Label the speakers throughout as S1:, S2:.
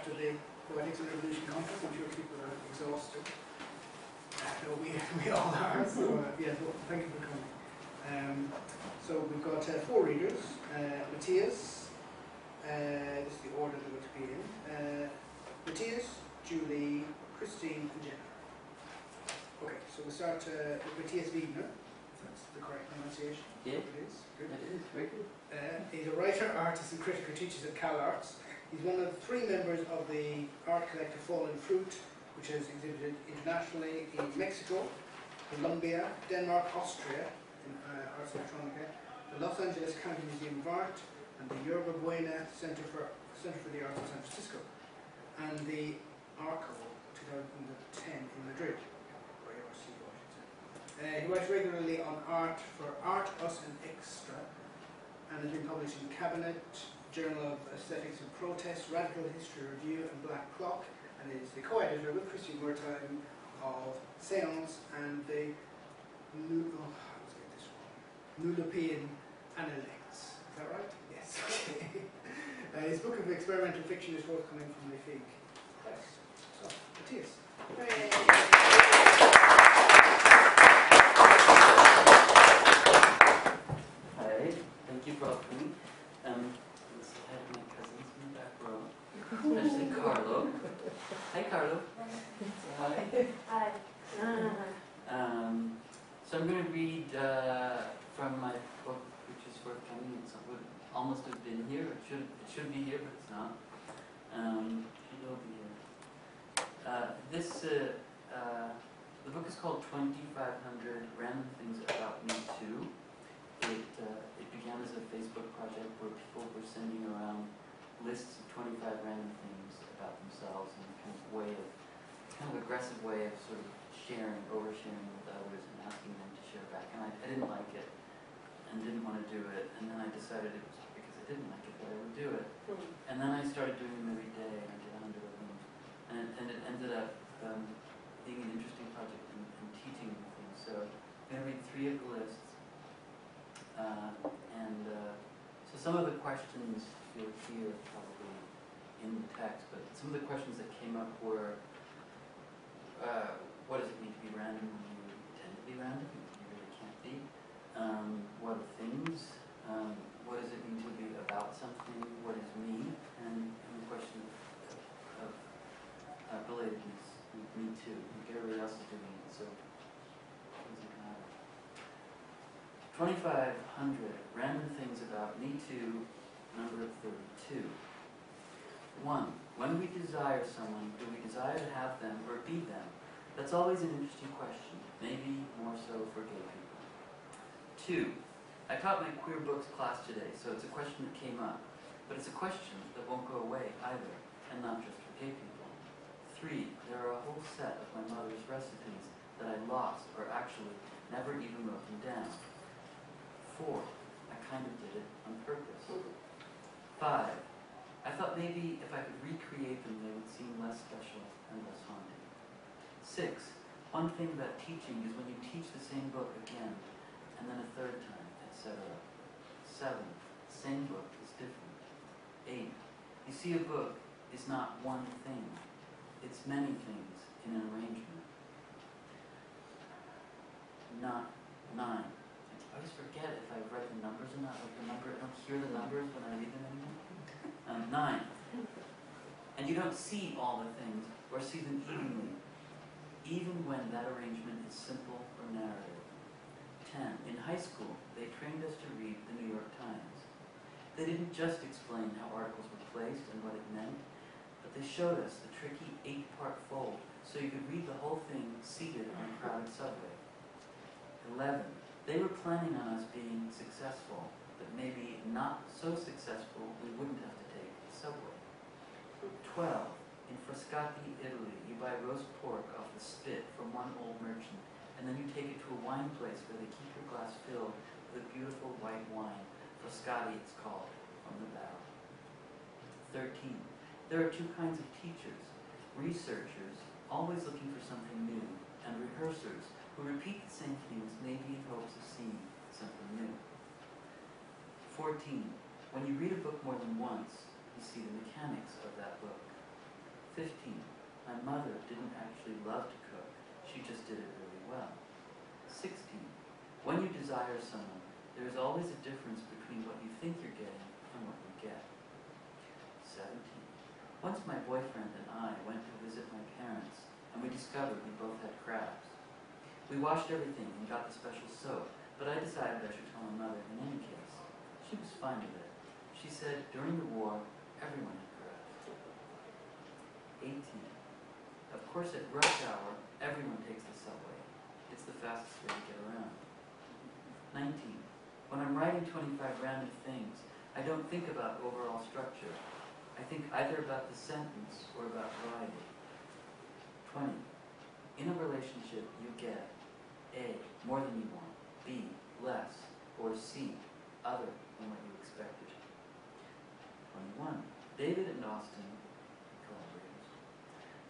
S1: after the Poetics and Revolution conference. I'm sure people are exhausted. No, we, we all are. So, uh, yes, well, thank you for coming. Um, so we've got uh, four readers. Uh, Matias, uh, this is the order they would be in. Uh, Matias, Julie, Christine, and Jenna. Okay, so we'll start uh, with Matias Viegener. if That's the correct pronunciation.
S2: Yeah.
S1: It is. Good.
S2: It is, very good.
S1: Uh, he's a writer, artist, and critic who teaches at Cal Arts. He's one of three members of the art collective Fallen Fruit, which has exhibited internationally in Mexico, Colombia, Denmark, Austria, in uh, Electronica, the Los Angeles County Museum of Art, and the Yerba Buena Center for, Center for the Arts of San Francisco, and the ARCO 2010 in Madrid. Uh, he writes regularly on art for Art, Us, and Extra, and has been published in Cabinet, Journal of Aesthetics and Protest, Radical History Review, and Black Clock, and is the co-editor with Christine Wertheim of Seance and the Nu- oh, let's get this Analects. Is that right? Yes. Uh, his book of experimental fiction is forthcoming from FIG Press. So, Matias.
S2: Hi, thank you for coming. Um, let's have my cousins in the back row, especially Carlo. Hi, Carlo. Say hi.
S3: Hi.
S2: Um, so I'm going to read uh, from my book, which is forthcoming. It's it would almost have been here. It should it should be here, but it's not. Um, it will be here. Uh, this uh, uh, the book is called 2500 Random Things About Me Too. It uh, it began as a Facebook project where people were sending around lists of 25 random things about themselves in a kind of way of kind of aggressive way of sort of sharing, oversharing with others and asking them to share back. And I, I didn't like it and didn't want to do it. And then I decided it was because I didn't like it that I would do it. And then I started doing them every day and I did hundred of them. And it, and it ended up um, being an interesting project and, and teaching me things. So I'm going to read three of the lists. Uh, and uh, so some of the questions you'll hear probably in the text, but some of the questions that came up were uh, what does it mean to be random when you intend to be random? You really can't be. Um, what are things? Um, what does it mean to be about something? What is me? And, and the question of, of uh, relatedness. Me, too. Like everybody else is doing it, so it doesn't matter. 2,500 random things about me too, number 32. 1. When we desire someone, do we desire to have them or be them? That's always an interesting question, maybe more so for gay people. Two, I taught my queer books class today, so it's a question that came up, but it's a question that won't go away either, and not just for gay people. Three, there are a whole set of my mother's recipes that I lost or actually never even wrote them down. Four, I kind of did it on purpose. Five, I thought maybe if I could recreate them, they would seem less special and less haunting. Six, one thing about teaching is when you teach the same book again, and then a third time, etc. Seven, same book is different. Eight, you see a book is not one thing, it's many things in an arrangement. Not nine. I always forget if I've read the numbers or not, like the number, I don't hear the numbers when I read them anymore. Um, nine. And you don't see all the things or see them evenly, even when that arrangement is simple or narrative. Ten. In high school, they trained us to read the New York Times. They didn't just explain how articles were placed and what it meant, but they showed us the tricky eight-part fold so you could read the whole thing seated on a crowded subway. Eleven. They were planning on us being successful, but maybe not so successful we wouldn't have to take the subway. 12. In Frascati, Italy, you buy roast pork off the spit from one old merchant, and then you take it to a wine place where they keep your glass filled with a beautiful white wine. Frascati, it's called, from the barrel. 13. There are two kinds of teachers researchers, always looking for something new, and rehearsers, who repeat the same things, maybe in hopes of seeing something new. 14. When you read a book more than once, you see the mechanics of that book. Fifteen, my mother didn't actually love to cook, she just did it really well. Sixteen, when you desire someone, there is always a difference between what you think you're getting and what you get. Seventeen, once my boyfriend and I went to visit my parents, and we discovered we both had crabs. We washed everything and got the special soap, but I decided I should tell my mother in any case. She was fine with it. She said during the war, everyone had crabs. 18. Of course, at rush hour, everyone takes the subway. It's the fastest way to get around. 19. When I'm writing 25 random things, I don't think about overall structure. I think either about the sentence or about variety. 20. In a relationship, you get A. More than you want. B. Less. Or C. Other than what you expected. 21. David and Austin, collaborators,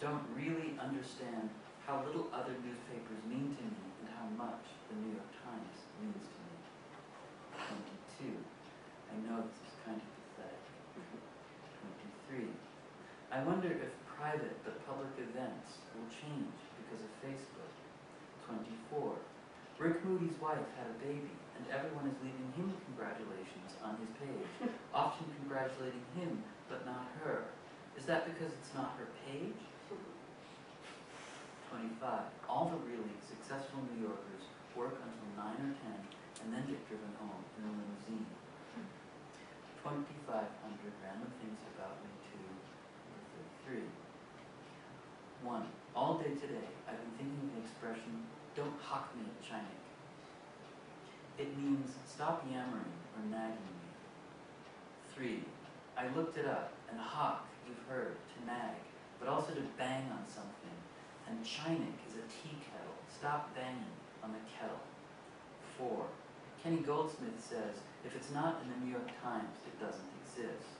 S2: don't really understand how little other newspapers mean to me and how much the New York Times means to me. 22. I know this is kind of pathetic. 23. I wonder if private but public events will change because of Facebook. 24. Rick Moody's wife had a baby, and everyone is leaving him congratulations on his page, often congratulating him but not her. Is that because it's not her page? 25. All the really successful New Yorkers work until 9 or 10 and then get driven home in a limousine. 2,500 random things about me too. 33. 1. All day today, I've been thinking of the expression, don't hock me at chainik. It means stop yammering or nagging me. 3. I looked it up, and hock, you've heard, to nag, but also to bang on something. And chainik is a tea kettle. Stop banging on the kettle. 4. Kenny Goldsmith says, if it's not in the New York Times, it doesn't exist.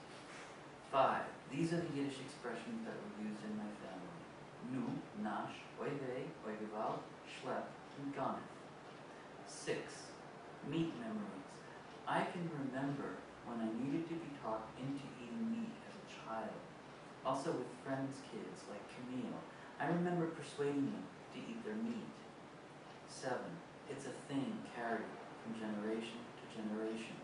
S2: 5. These are the Yiddish expressions that were used in my family. Nu, nash, vey, oy schlep, and ganef. 6. Meat memories. I can remember when I needed to be talked into eating meat as a child. Also with friends' kids like Camille, I remember persuading them to eat their meat. 7. It's a thing carried from generation to generation.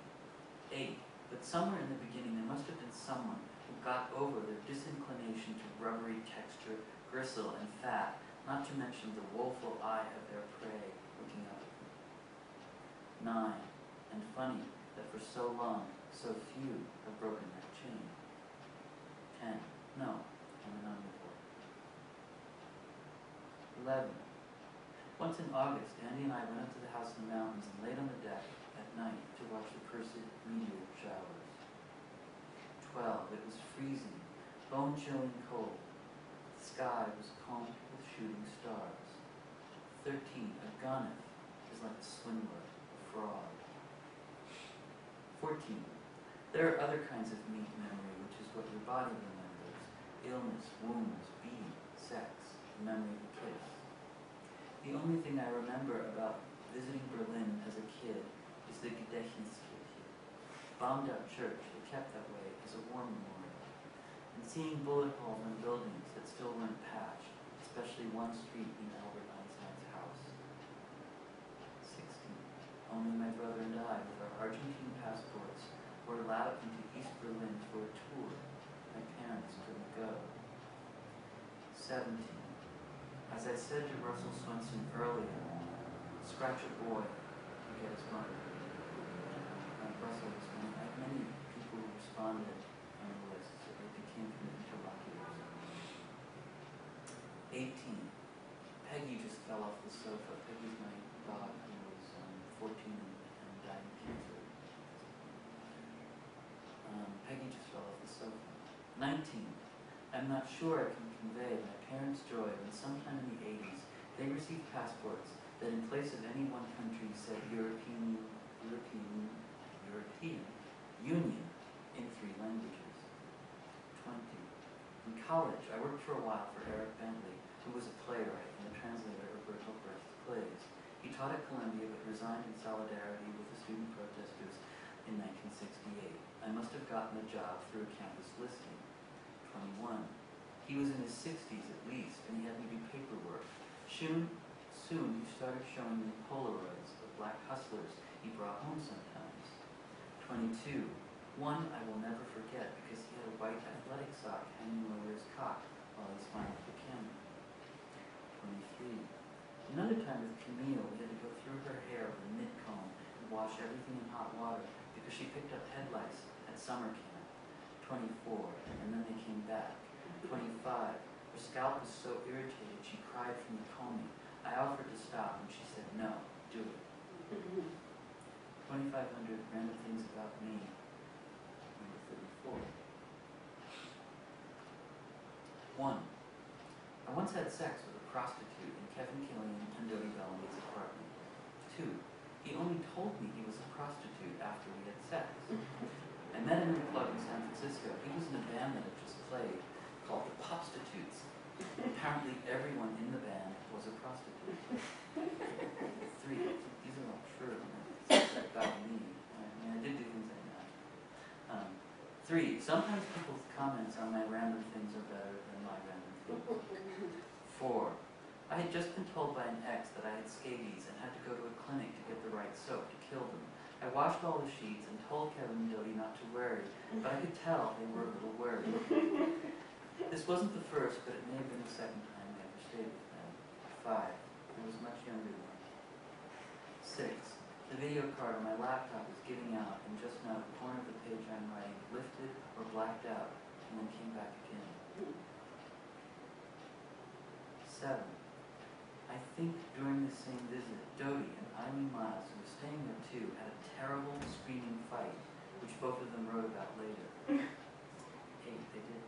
S2: 8. But somewhere in the beginning there must have been someone who got over their disinclination to rubbery texture, gristle, and fat, not to mention the woeful eye of their prey looking up at them. 9. And funny that for so long, so few have broken that chain. 10. No, I'm an omnivore. 11. Once in August, Andy and I went up to the house in the mountains and laid on the deck at night to watch the Perseid meteor showers. 12. It was freezing, bone-chilling cold. Sky was combed with shooting stars. 13. A ganef is like a swindler, a fraud. 14. There are other kinds of meat memory, which is what your body remembers. Illness, wounds, being, sex, the memory of a kiss. The only thing I remember about visiting Berlin as a kid is the Gedächtniskirche. Bombed out church, but kept that way as a war memorial. And seeing bullet holes in buildings that still weren't patched, especially one street in Albert Einstein's house. 16. Only my brother and I, with our Argentine passports, were allowed into East Berlin for a tour. My parents couldn't go. 17. As I said to Russell Swenson earlier, scratch a boy, you get his mother. And Russell was one of many people who responded interlocutors. 18. Peggy just fell off the sofa. Peggy's my dog who was um, 14 and, and died of cancer. Um, Peggy just fell off the sofa. 19. I'm not sure I can convey my parents' joy when sometime in the 80s they received passports that in place of any one country said European, European, European Union in three languages. 20. In college, I worked for a while for Eric Bentley, who was a playwright and a translator of Bertolt Brecht's plays. He taught at Columbia but resigned in solidarity with the student protesters in 1968. I must have gotten the job through a campus listing. 21. He was in his sixties at least, and he had me do paperwork. Soon, soon he started showing me Polaroids of black hustlers he brought home sometimes. Twenty-two. One I will never forget because he had a white athletic sock hanging over his cock while he smiled at the camera. Twenty-three. Another time with Camille, we had to go through her hair with a knit comb and wash everything in hot water because she picked up head lice at summer camp. Twenty-four, and then they came back. Twenty-five, her scalp was so irritated she cried from the combing. I offered to stop and she said, no, do it. Twenty-five hundred random things about me. Number thirty-four. One, I once had sex with a prostitute in Kevin Killian and Dodie Bellamy's apartment. Two, he only told me he was a prostitute after we had sex. I met him in a club in San Francisco. He was in a band that had just played called the Prostitutes. Apparently everyone in the band was a prostitute. Three, these are all true. It's about me. I mean, I did do things like that. Um, three, sometimes people's comments on my random things are better than my random things. Four, I had just been told by an ex that I had scabies and had to go to a clinic to get the right soap to kill them. I washed all the sheets and told Kevin and Dodie not to worry, but I could tell they were a little worried. This wasn't the first, but it may have been the second time I ever stayed with them. Five, I was much younger then. Six, the video card on my laptop was giving out, and just now the corner of the page I'm writing lifted or blacked out, and then came back again. Seven, I think during the same visit, Dodie and Eileen Myles, who was staying there too, had a terrible screaming fight, which both of them wrote about later. Eight, they did.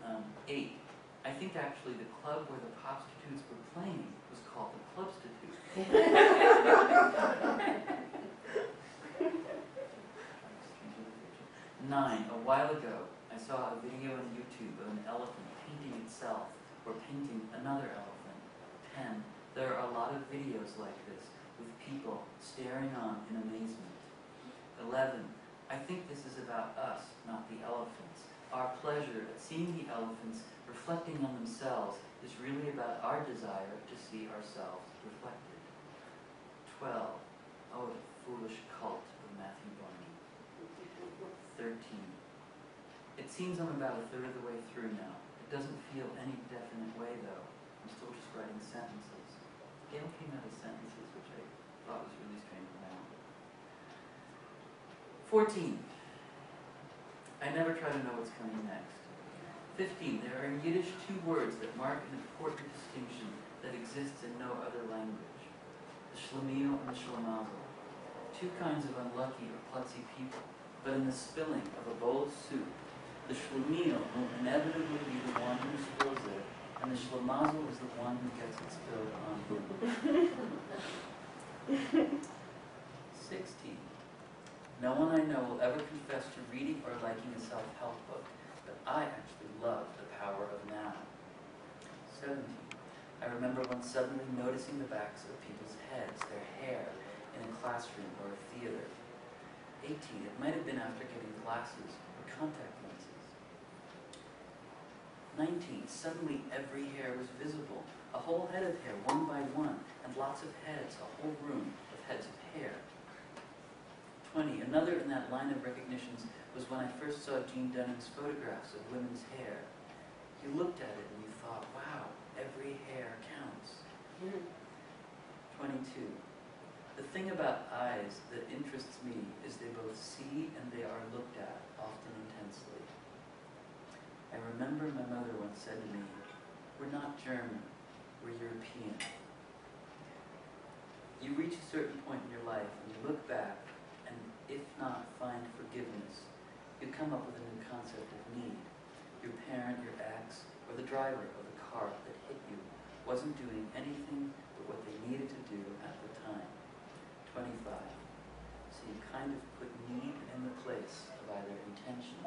S2: Um, eight, I think actually the club where the prostitutes were playing was called the Clubstitute. 9, a while ago, I saw a video on YouTube of an elephant painting itself or painting another elephant. 10. There are a lot of videos like this with people staring on in amazement. 11. I think this is about us, not the elephants. Our pleasure at seeing the elephants reflecting on themselves is really about our desire to see ourselves reflected. 12. Oh, the foolish cult of Matthew Barnes. 13. It seems I'm about a third of the way through now. It doesn't feel any definite way, though. I'm still just writing sentences. Gail came out of sentences, which I thought was really strange now. 14. I never try to know what's coming next. 15. There are in Yiddish two words that mark an important distinction that exists in no other language. The shlemiel and the shlemazel. Two kinds of unlucky or klutzy people but in the spilling of a bowl of soup, the shlemiel will inevitably be the one who spills it, and the shlemazel is the one who gets it spilled on him. Sixteen. No one I know will ever confess to reading or liking a self-help book, but I actually love the power of now. Seventeen. I remember once suddenly noticing the backs of people's heads, their hair, in a classroom or a theater. Eighteen. It might have been after getting glasses or contact lenses. Nineteen. Suddenly every hair was visible. A whole head of hair, one by one, and lots of heads, a whole room of heads of hair. 20. Another in that line of recognitions was when I first saw Jeanne Dunning's photographs of women's hair. You looked at it and you thought, wow, every hair counts. Hmm. 22. The thing about eyes that interests me is they both see and they are looked at, often intensely. I remember my mother once said to me, we're not German, we're European. You reach a certain point in your life and you look back and if not find forgiveness, you come up with a new concept of need. Your parent, your ex, or the driver of the car that hit you wasn't doing anything but what they needed to do at the time. 25. So you kind of put need in the place of either intention